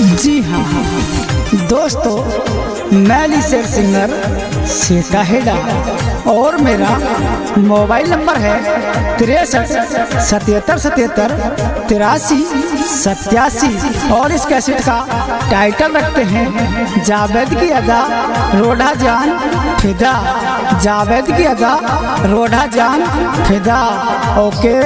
जी हाँ दोस्तों, मैं लिसर सिंगर सीता हेडा और मेरा मोबाइल नंबर है तिरसठ, सतहत्तर सतहत्तर, तिरासी, सत्यासी और इस कैसेट का टाइटल रखते हैं जावेद की अदा, रोडा जान, फिदा। जावेद की अदा, रोडा जान, फिदा। ओके।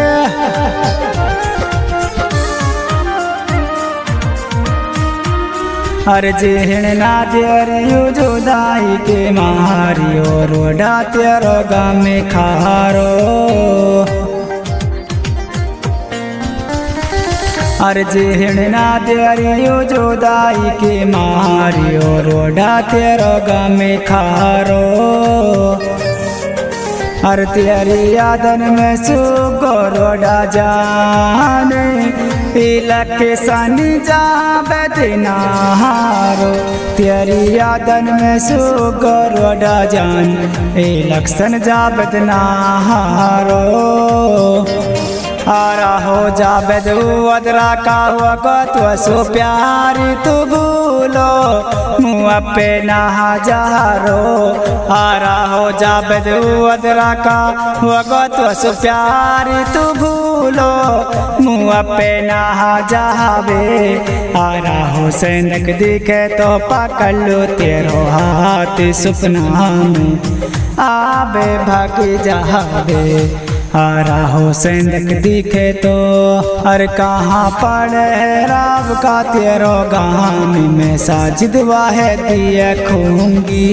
हर जेहण ना तेरियो जुदाई के मारियो रोडा तेरो गामे खारो। हर जेहण ना तेरियो जुदाई के मारियो रोडा तेरो गामे खारो। हर तेरी यादन में सुगो रोडा जाने। इलक जावे जा बदनारो तेरी यादन में सुगो रोडा जान। इलक सन जा बदनारो आरा हो जा अदरा का हुआ तो सो प्यारी तू भूलो। मुँह पे नहा जारो आरा हो जा अदरा का हुआ तो सो प्यारी तू भूलो। मुँह पे नहा जावे आरा हो सैनक दिखे तो पकड़ लो तेरो हाथ, सपना में आबे भाग जावे। आरा हो सैंदक दिखे तो हर कहाँ पड़े राव का तेरो गान में साजिद वाहे दिया खूँगी।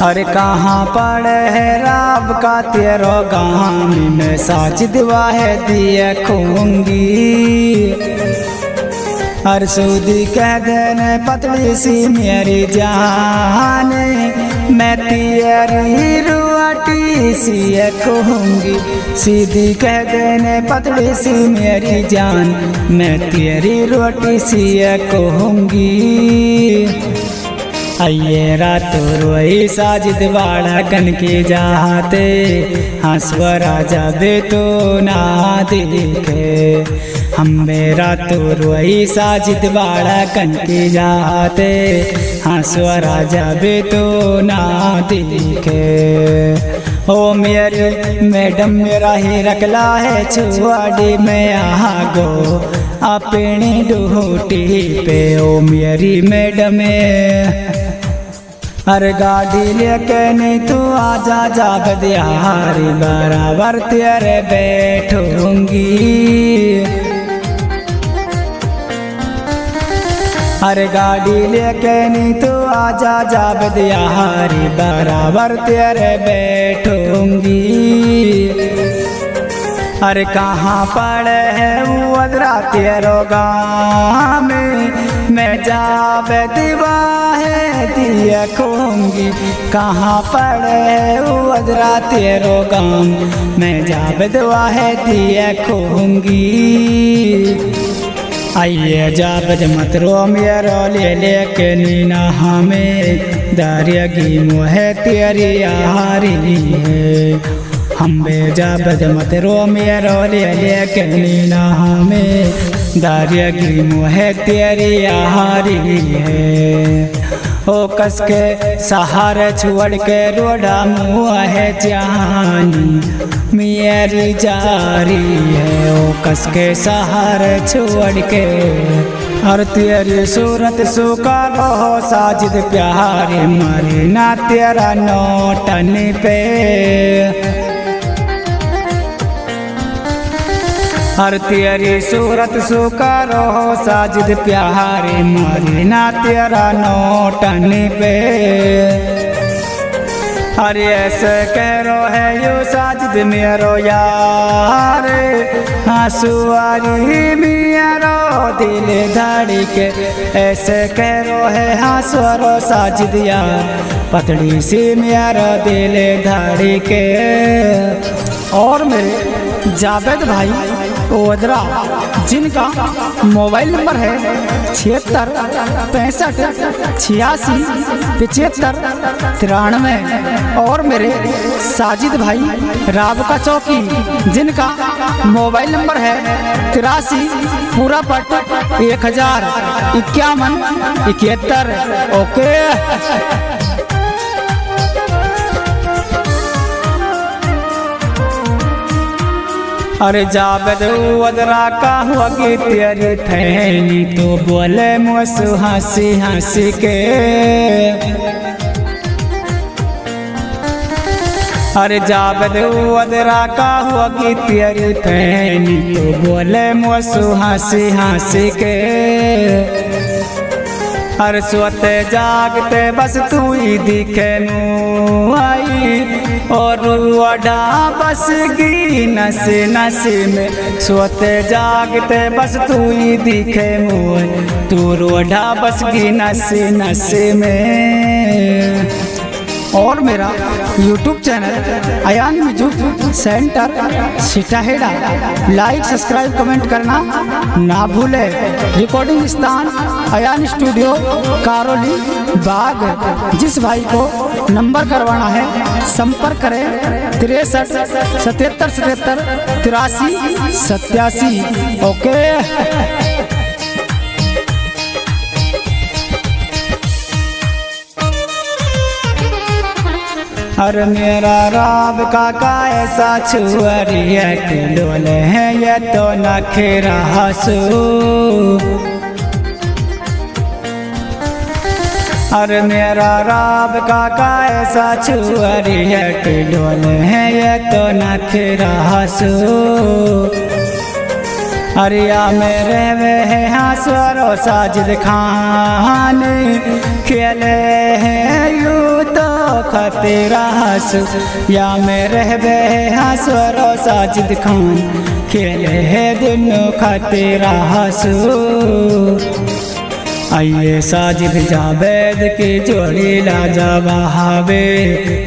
हर कहाँ पड़े है राब का तेरो गान में साजिद वाहे दिया खूँगी। हर सूदी कह देने, पतली सी मेरी जान मैं तेरी रुआटी सी कहूँगी सीधी कह देने पतली सी मेरी जान। मैं तेरी रोटी सी कहूँगी आइए रात रोई साजिद बाड़ा कन के जाते। हंसवा राजा दे तो ना दिखे। हम मेरा तो रोई साजिद बाड़ा कन के जाते। हंसवा राजा बे तो ना दिखे। ओ मेरे मैडम मेरा ही रखला है छुआड़ी में आ गो। अपनी डूटी पे ओ मेरी मैडम। हर गाड़ी लेके नहीं तू आजा जा बदियारी बराबर तेरे बैठूँगी। हर गाड़ी लेके नहीं तू आजा जा बदियारी बराबर तेरे बैठूँगी। अरे कहाँ पड़े है वो अदरा तेरो गाँव में मैं जाब दिवाहे दिया खूँगी। कहाँ पड़े है वो अदरा तेरो गाँव मैं जाब दिवाहे दिया खूँगी। आइए जाब मत रो मेरो ले लेके नीना हमें। दारियगी मोहे तेरी हारी है। हम बेजा बदमत रो मेरो ले लेके नीना हमें। दारियगी मोहे तेरी हारी है। ओ कस के सहारे छोड़ के रोडा मुँह है जानी। मेरी जारी है ओ कस के सहारे छोड़ के। और तेरी सूरत सुका रहो साजिद प्यारे मरे ना तेरा नोटन पे। हर तेरी सूरत सुकर हो साजिद प्यारे मरे ना तेरा नोटन पे अरे ऐसे कह रो है यो साजिद मेरो यार। हंसुआरी मेरो दिल धड़ी के। ऐसे कह रो है हंसरो साजिद यार। पतली सी मेरा दिल धड़ी के। और मेरे जावेद भाई ओदरा जिनका मोबाइल नंबर है छिहत्तर, पैंसठ, छियासी, पिचहत्तर, तिरानवे। और मेरे साजिद भाई राबका चौकी, जिनका मोबाइल नंबर है तिरासी, पूरा पट एक हज़ार, इक्यावन, इकहत्तर। ओके। अरे जाबद वदरा का हुआ कि तेरी थैली तो बोले मोस हँसी हँसी के। अरे जाबद वदरा का हुआ कि तेरी थैली तो बोले मोस हँसी हँसी के। हर सुत जागते, बस तू ही दिखे आई। और रुआडा बस गी नस नस में। सोते जागते, बस तू ही दिखे मुँह तू रोडा बस गी नस नस में। और मेरा YouTube channel Ayaan music centre Sitaheda like subscribe comment करना ना भूले। रिकॉर्डिंग स्थान अयान स्टूडियो कारोली बाग जिस भाई को नंबर करवाना है, संपर्क करें। तिरसठ, सतहत्तर सतहत्तर, तिरासी, सत्यासी। ओके और मेरा राब काका, ऐसा छुअरी है किलोले है, ये तो नखेरा हसू। और मेरा राब काका, ऐसा छुअरी है किलोले है, ये तो नखेरा हसू। अरिया मेरे वे है हासवरो साजिद खान खेले हैं, यू तो खतेरा हंसू। या मेरे वे हासवरो साजिद खान। खेले हैं दोनों खतेरा हंसू। आइए साजिद जावेद की जोड़ी लाजवाबे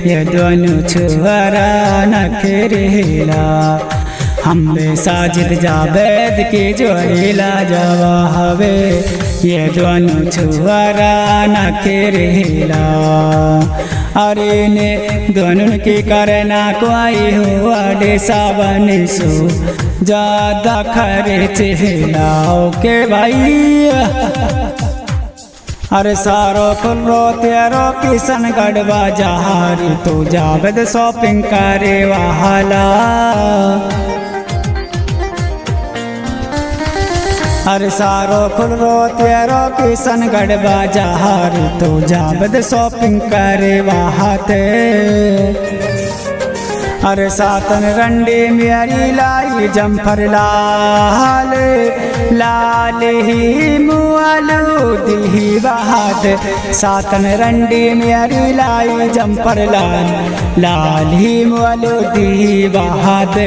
ये दोनों छुहरा नखरेला हमें साजिद जावेद की जोड़ी लाजवाबे ये दोनों छुहरा नखरेला अरे ने दोनों की करना कोई हुआ डे सावन सो। ज़्यादा खर्च हिलाओ के भाई। अरे सारो खुलो तेरो किशन गढ़वा जहारी तो जावेद शॉपिंग करे वाला। अरे सारो खुलो तेरो किशन गढ़वा जहारी तो जावेद शॉपिंग करे वहाते। अरे सातन रंडी मेरी लाई जम्फर लाल लाल ही मुआलू दी बहाद। सातन रंडी मेरी लाई जम्फर लाल लाल ही मुआलू दी बहाद।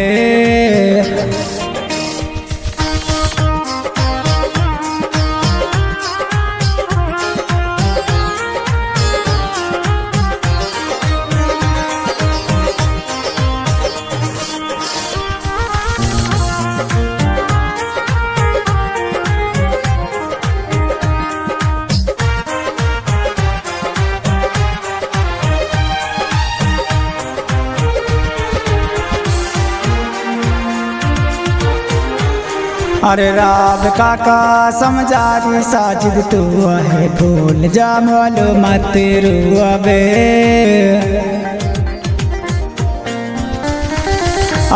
अरे राब काका समझारी साजिद तू है भूल जा मोलो मत रुआबे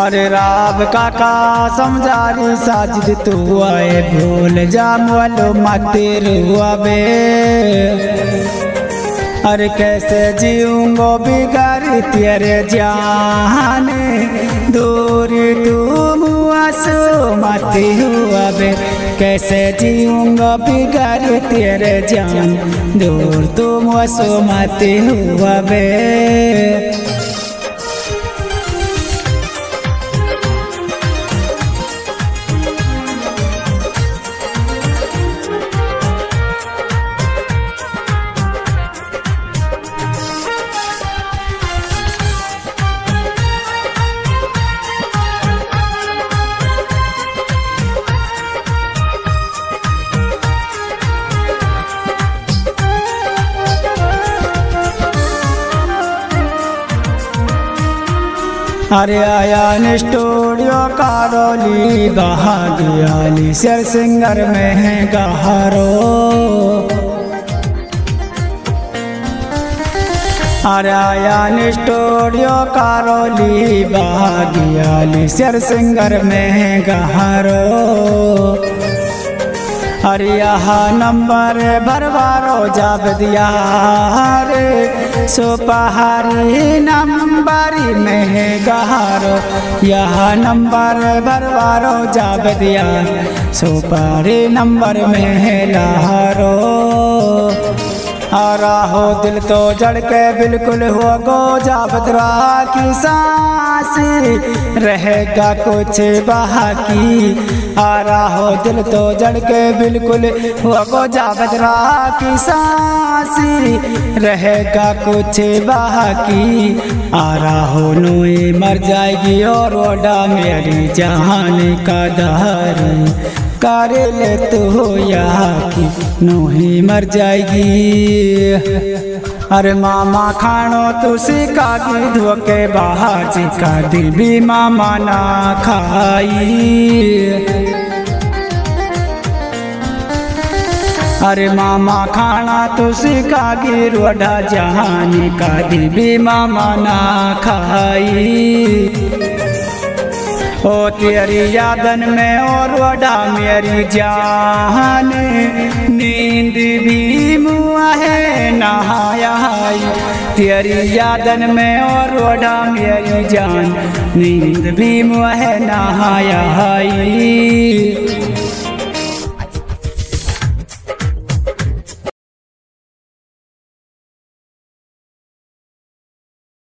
अरे राब काका समझारी साजिद तू है भूल जा मोलो मत रुआबे अरे कैसे जीऊंगो बिगाड़ तेरे जान, दूरी तुम आसो माती हुआ बे। कैसे जीऊँगा बिगाड़ तेरे जान। दूर तुम आसो माती हुआ बे। अरे आया स्टूडियो कारोली बहा दियाली शेर सिंगर में है गहारो। अरे आया स्टूडियो कारोली बहा दियाली शेर सिंगर में है गहारो। अरे यहाँ नंबर भरवारो जाब दिया रे। सुपहारी नंबरी में गहारो। यहाँ नंबर बरवारो जाग दिया सुपारी नंबर में है लहारो। आ हो दिल तो जड़ के बिल्कुल हो गो जाबदरा की सांसी। रहेगा कुछ बाकी। आ हो दिल तो जड़ के बिल्कुल हो गो जाबदरा की सांसी। रहेगा कुछ बाकी। आ हो नोई मर जाएगी और ओडा मेरी जहान का दहारी कर ले तू हो यहाँ की नोही मर जाएगी। अरे मामा खानो तू सिका की धोके बाहर का दिल भी मामा ना खाई। अरे मामा खाना तो सिका की रोडा जहानी का दिल भी मामा ना खाई। ओ तेरी यादन में और वडा मेरी जान। नींद भी मुआ है, नहाया तेरी यादन में और वडा मेरी जान। नींद भी मुआ है, नहाया